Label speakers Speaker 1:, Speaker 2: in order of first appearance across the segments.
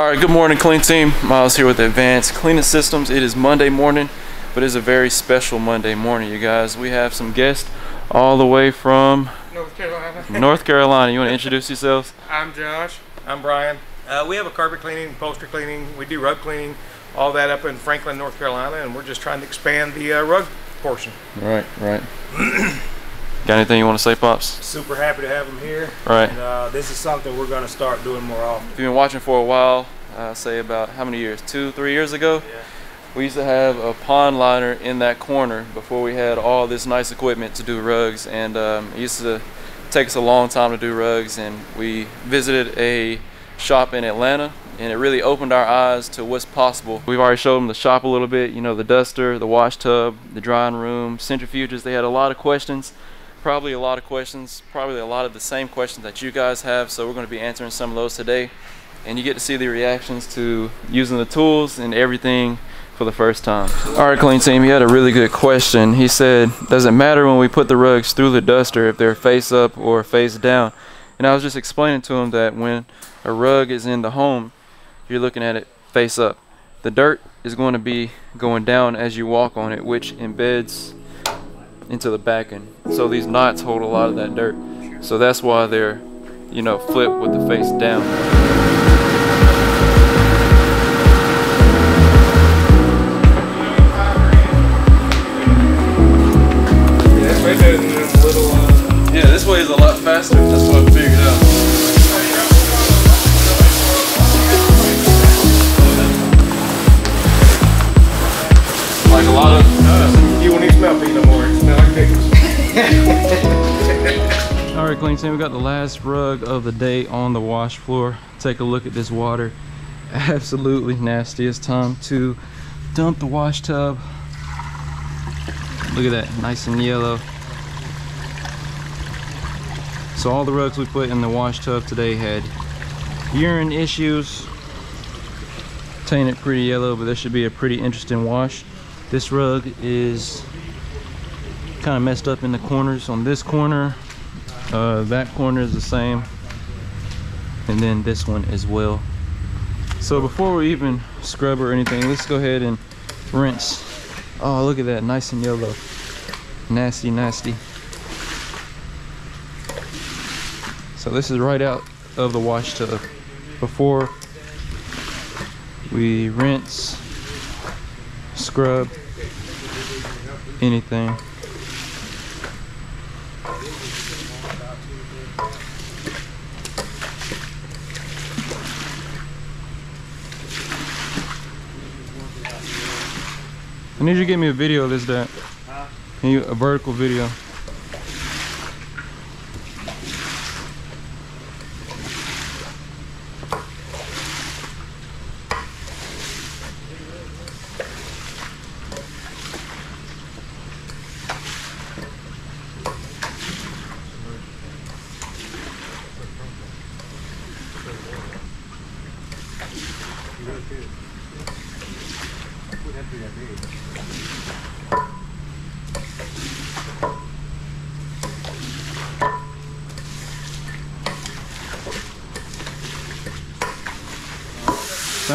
Speaker 1: All right, good morning, clean team. Miles here with Advanced Cleaning Systems. It is Monday morning, but it's a very special Monday morning, you guys. We have some guests all the way from
Speaker 2: North Carolina.
Speaker 1: North Carolina. You want to introduce yourselves?
Speaker 2: I'm Josh. I'm Brian. Uh, we have a carpet cleaning, upholstery cleaning. We do rug cleaning, all that up in Franklin, North Carolina, and we're just trying to expand the uh, rug portion.
Speaker 1: Right, right. Got anything you want to say, Pops?
Speaker 3: Super happy to have them here.
Speaker 1: Right.
Speaker 3: And uh, this is something we're going to start doing more often.
Speaker 1: If you've been watching for a while, uh, say about how many years? Two, three years ago?
Speaker 3: Yeah.
Speaker 1: We used to have a pond liner in that corner before we had all this nice equipment to do rugs, and um, it used to take us a long time to do rugs. And we visited a shop in Atlanta, and it really opened our eyes to what's possible. We've already showed them the shop a little bit, you know, the duster, the wash tub, the drying room, centrifuges. They had a lot of questions, probably a lot of questions, probably a lot of the same questions that you guys have. So we're going to be answering some of those today, and you get to see the reactions to using the tools and everything for the first time. All right, clean team. He had a really good question. He said, "Does it matter when we put the rugs through the duster if they're face up or face down?" And I was just explaining to him that when a rug is in the home, you're looking at it face up. The dirt is going to be going down as you walk on it, which embeds into the backing. So these knots hold a lot of that dirt. So that's why they're, you know, flipped with the face down. Yeah, this way is a lot faster. That's
Speaker 2: pickles.
Speaker 1: All right, clean team, we got the last rug of the day on the wash floor. Take a look at this water. Absolutely nasty. It's time to dump the wash tub. Look at that, nice and yellow. So all the rugs we put in the wash tub today had urine issues. Tainted pretty yellow, but this should be a pretty interesting wash. This rug is kind of messed up in the corners. On this corner, uh, that corner is the same. And then this one as well. So before we even scrub or anything let's go ahead and rinse. Oh look at that nice and yellow. Nasty nasty. So this is right out of the wash tub. Before we rinse scrub anything I need you to get me a video of this, Dad. Can you, a vertical video.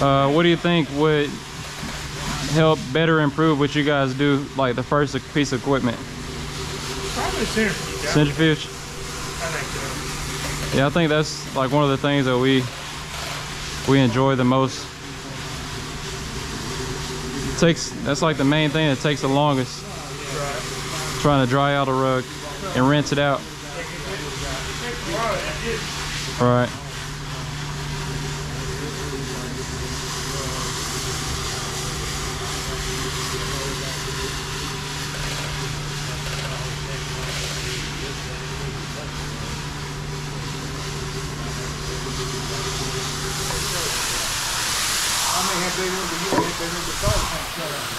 Speaker 1: Uh, what do you think? would help better improve what you guys do, like the first piece of equipment?
Speaker 3: Probably centrifuge. I think so.
Speaker 1: Yeah, I think that's like one of the things that we we enjoy the most. It takes that's like the main thing that takes the longest. Trying to dry out a rug and rinse it out. Right.
Speaker 2: I may have been with the unit, been with the salt tank shut off.
Speaker 1: I think it's dirty.
Speaker 2: I've always been a believer that each one of us should be done in this.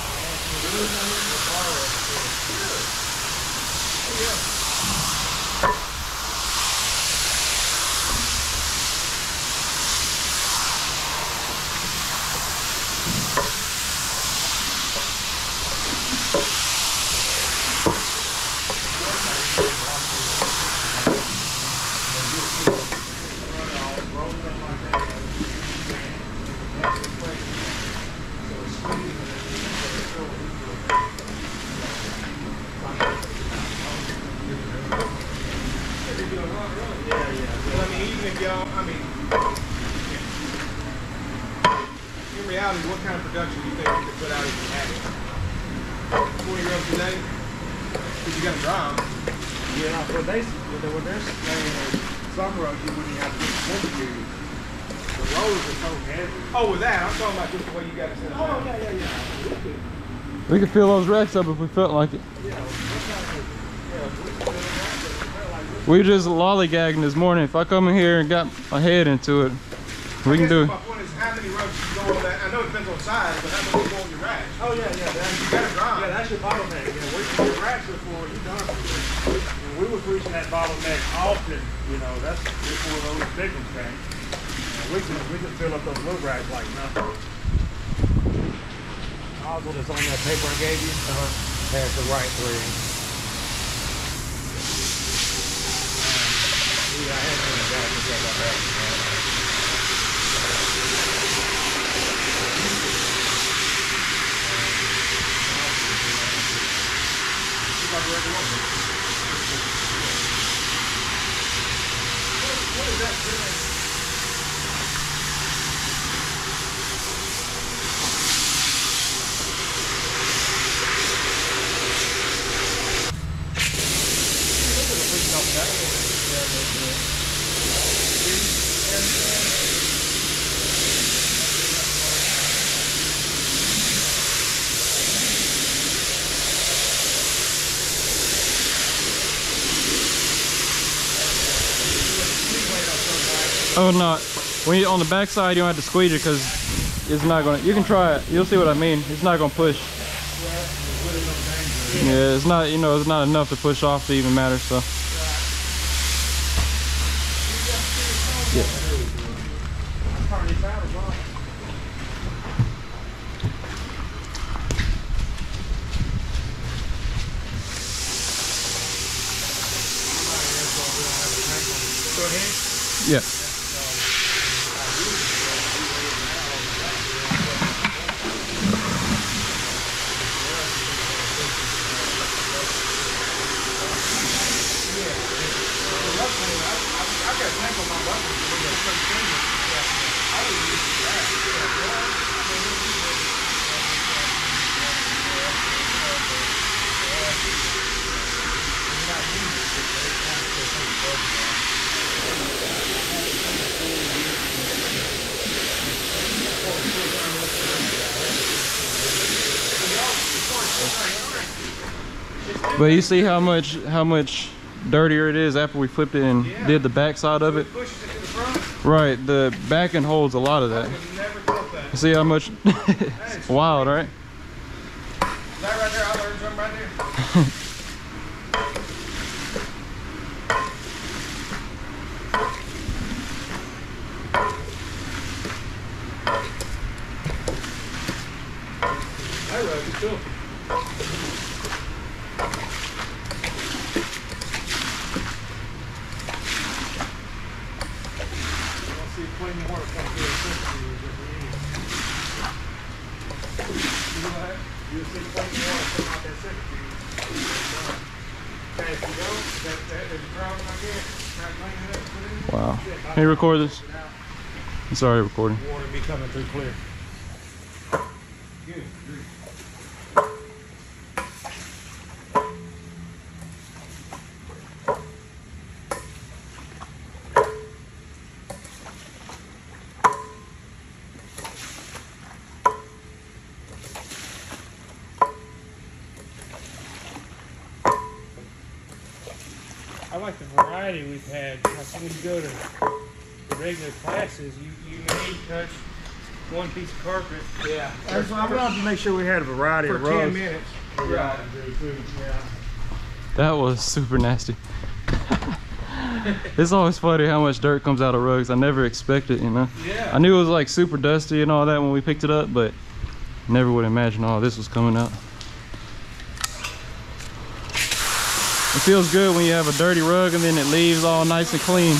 Speaker 2: And really, I mean, it's hard. Well, I mean, even if y'all, I mean, in reality, what kind of production do you think you could put out if you had it? Twenty grams a day? Because you got to dry 'em.
Speaker 3: Yeah, no, but they, when they're, when they're laying in some roads, you wouldn't even have to get centrifuge. The rollers are so heavy.
Speaker 2: Oh, with that, I'm talking about just the way you got it set up.
Speaker 3: Oh, yeah, yeah, yeah.
Speaker 1: We could fill those racks up if we felt like it.
Speaker 3: Yeah, what kind of, yeah, we,
Speaker 1: We just lollygagging this morning. If I come in here and got my head into it, we can do it.
Speaker 2: My point is, how many rugs you go on that? I know it depends on size, but how many go on your rack?
Speaker 3: Oh, yeah, yeah, that's,
Speaker 2: You got to dry 'em.
Speaker 3: yeah, that's your bottleneck. Yeah, we, your racks are for, you done. And we was reaching that bottleneck often, you know, that's before those big ones came. And we can, we can fill up those little racks like nothing. Nozzle that's on that paper I gave you, uh, has the right three. Yeah, I had some of that, because I got that.
Speaker 1: Oh no, when you on the back side, you don't have to squeeze it because it's not gonna. You can try it. You'll see what I mean. It's not gonna push. Yeah, it's not. You know, it's not enough to push off to even matter. So. But you see how much how much dirtier it is after we flipped it and yeah. did the back side of it? right, the backing holds a lot of that.
Speaker 2: that.
Speaker 1: See how much, wild, right?
Speaker 2: That
Speaker 3: right there, I learned something right there. You'll see clean water come out that centrifuge. Okay, if you go, that, that, there's a problem right there. Try it up, put it in.
Speaker 1: Wow.
Speaker 3: That's it.
Speaker 1: Can you record this?
Speaker 3: It out.
Speaker 1: It's already recording.
Speaker 3: Water be coming through clear. Good. I variety we've had. Like when you go to the regular classes, you, you may touch one piece of carpet.
Speaker 2: Yeah.
Speaker 3: That's why I wanted to make sure we had a variety
Speaker 2: For
Speaker 3: of
Speaker 2: 10
Speaker 3: rugs.
Speaker 2: minutes.
Speaker 3: Right. Yeah.
Speaker 1: That was super nasty. it's always funny how much dirt comes out of rugs. I never expected, you know.
Speaker 2: Yeah.
Speaker 1: I knew it was like super dusty and all that when we picked it up, but never would imagine all this was coming out. It feels good when you have a dirty rug and then it leaves all nice and clean.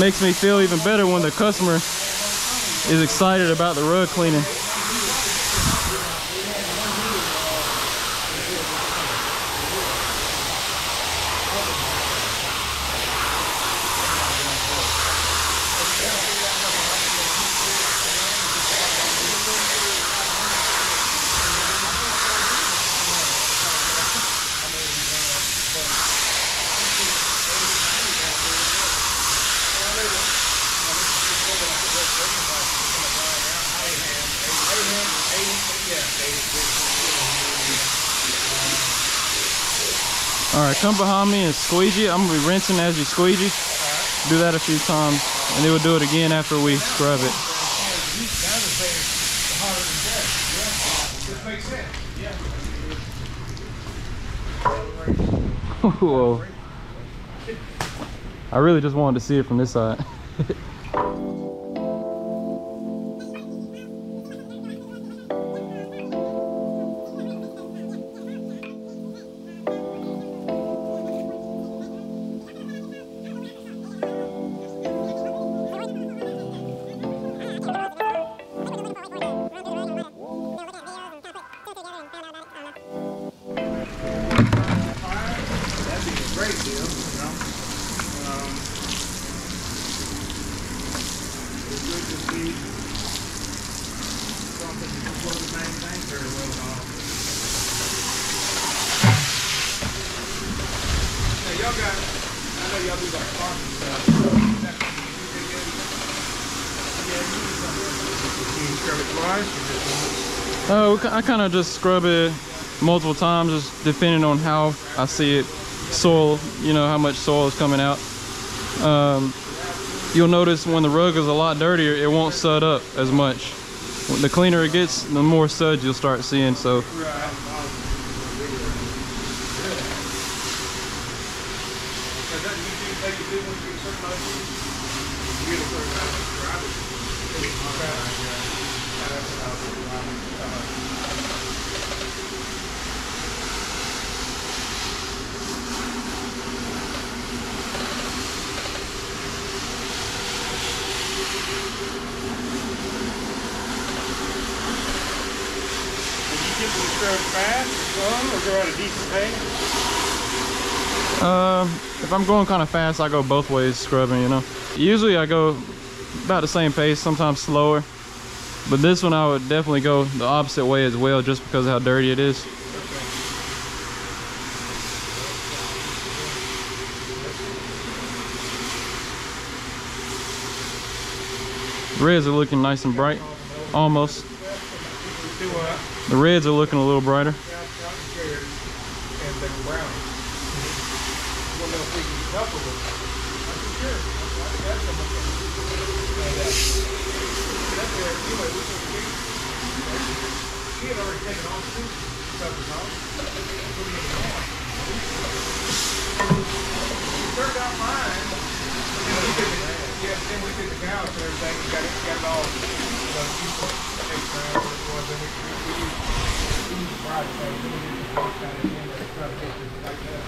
Speaker 1: Makes me feel even better when the customer is excited about the rug cleaning. Come behind me and squeegee. I'm gonna be rinsing as you squeegee. Do that a few times, and then we'll do it again after we scrub it. Whoa. I really just wanted to see it from this side. we I kind of just scrub it multiple times, just depending on how I see it. Soil, you know, how much soil is coming out. Um, you'll notice when the rug is a lot dirtier, it won't sud up as much. The cleaner it gets, the more suds you'll start seeing. So Um, if I'm going kind of fast, I go both ways scrubbing, you know. Usually I go about the same pace, sometimes slower. But this one I would definitely go the opposite way as well, just because of how dirty it is. The Reds are looking nice and bright, almost. The reds are looking a little brighter.
Speaker 2: and they were brown. We'll know if we can couple with it. I'm sure. I think that's something. And, uh, that's there, anyway, we get- He had already taken all the covers off. Put it in the car. Fine. And we did the, yeah, then we did the couch and everything, we got it, got it all, you know, you put eight it was, and we, we, we used, we used the Friday thing, we did the work kind of in there, try to get this like that.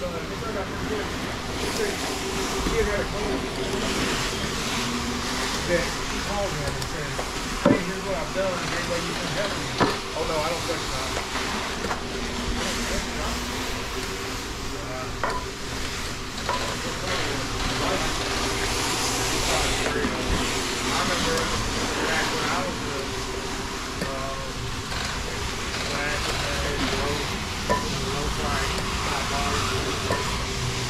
Speaker 2: But, it turned out pretty good. He he had a close that he called him and said, hey, here's what I've done, is there you can help me? Oh, no, I don't think so. I remember back when I was a, um, last day, low, low flying, high bar.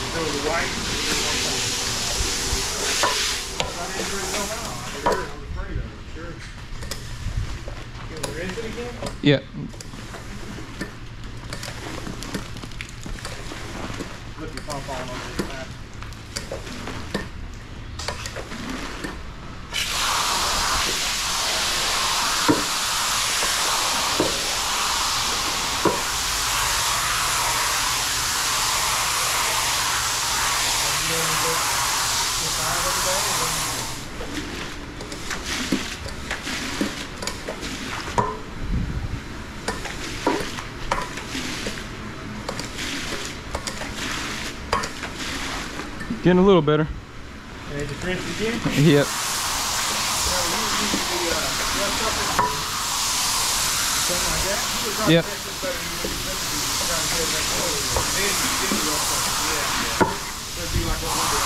Speaker 2: There was white. I didn't really know how. I mean, I was afraid of it, sure. Can we rinse it again?
Speaker 1: Yeah.
Speaker 3: Flip your pump on over the back.
Speaker 1: Getting a little better.
Speaker 3: And just rinse again.
Speaker 1: Yep.
Speaker 2: Something like that? You
Speaker 1: Yep.
Speaker 2: rinse it better than you would rinse it, trying to get that oil. Then you get it real quick. Yeah, yeah. It'd be like what we did.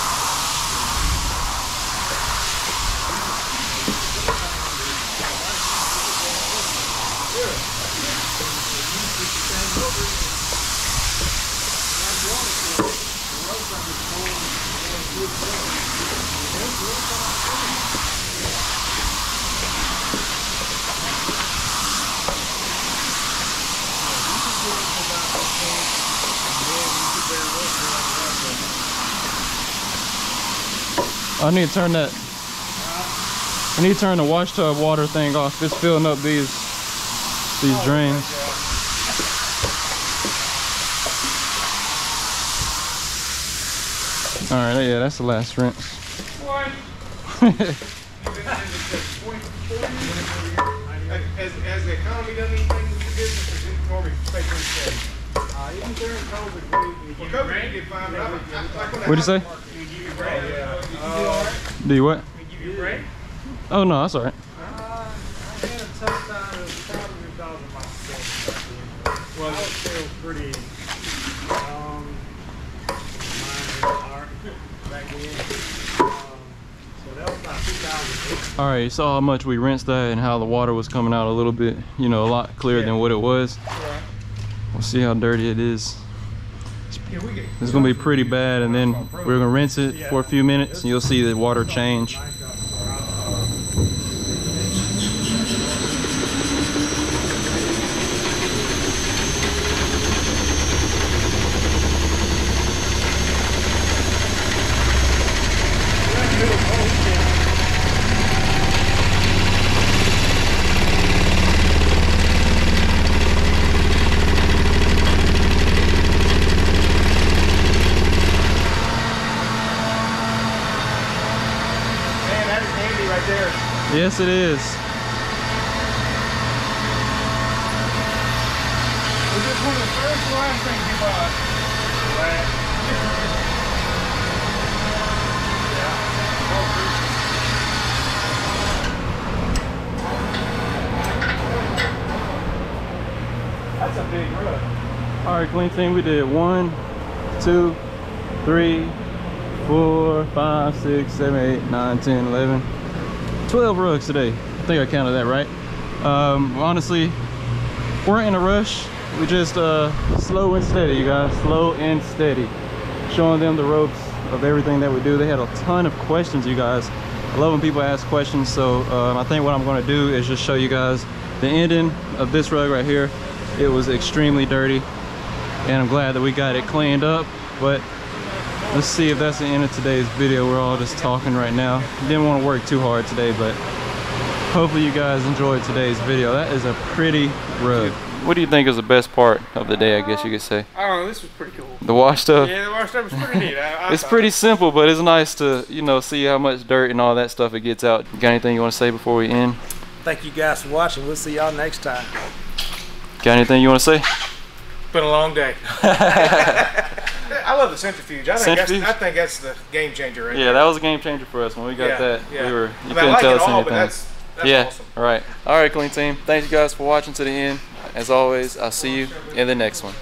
Speaker 1: I need to turn that. I need to turn the wash tub water thing off. It's filling up these these drains. All right, yeah, that's the last rinse.
Speaker 2: As, as the economy done anything with the business, or did it normally
Speaker 1: What'd you say?
Speaker 3: you
Speaker 1: Do you what?
Speaker 3: You.
Speaker 1: Oh no, that's all right.
Speaker 3: Well, still pretty mind and heart back then. So that was about 2008.
Speaker 1: All right, you saw how much we rinsed that and how the water was coming out a little bit, you know, a lot clearer than what it was.
Speaker 2: right.
Speaker 1: We'll see how dirty it is. It's gonna be pretty bad, and then we're gonna rinse it for a few minutes, and you'll see the water change.
Speaker 3: Nice job for us.
Speaker 2: Man, that is handy right there.
Speaker 1: Yes, it is.
Speaker 2: Was this one of the first or last things you bought?
Speaker 3: Last.
Speaker 2: That's a big rug.
Speaker 1: All right, clean team. We did one, two, three, four, five, six, seven, eight, nine, 10, 11, 12 rugs today. I think I counted that right. Um, honestly, we're in a rush. We just uh, slow and steady, you guys. Slow and steady. Showing them the ropes of everything that we do. They had a ton of questions, you guys. I love when people ask questions. So um, I think what I'm going to do is just show you guys the ending of this rug right here. It was extremely dirty and I'm glad that we got it cleaned up but let's see if that's the end of today's video we're all just talking right now didn't want to work too hard today but hopefully you guys enjoyed today's video that is a pretty rug. What do you think is the best part of the day? I guess you could say
Speaker 2: I don't know. This was pretty cool.
Speaker 1: the wash stuff.
Speaker 2: Yeah, the wash stuff was pretty neat. I, I
Speaker 1: It's
Speaker 2: thought.
Speaker 1: pretty simple, but it's nice to you know see how much dirt and all that stuff it gets out. Got anything you want to say before we end?
Speaker 4: Thank you guys for watching. We'll see y'all next time.
Speaker 1: Got anything you want to say?
Speaker 2: been a long day. I love the centrifuge. I think
Speaker 1: Centrifuge?
Speaker 2: that's I think that's the game changer right
Speaker 1: Yeah, that was a game changer for us when we got
Speaker 2: Yeah,
Speaker 1: that.
Speaker 2: yeah.
Speaker 1: We were you
Speaker 2: I mean,
Speaker 1: couldn't
Speaker 2: like
Speaker 1: tell us
Speaker 2: all,
Speaker 1: anything.
Speaker 2: that's that's
Speaker 1: yeah.
Speaker 2: awesome.
Speaker 1: All right. All right, clean team. Thank you guys for watching to the end. As always, I'll see you in the next one.